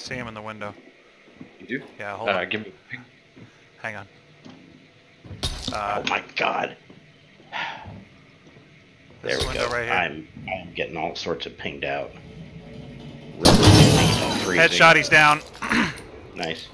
see him in the window. You do? Yeah, hold Uh, on. give me. Hang on. Oh uh, my god. There we go. right. I'm I'm getting all sorts of pinged out. Headshot, he's down. Nice.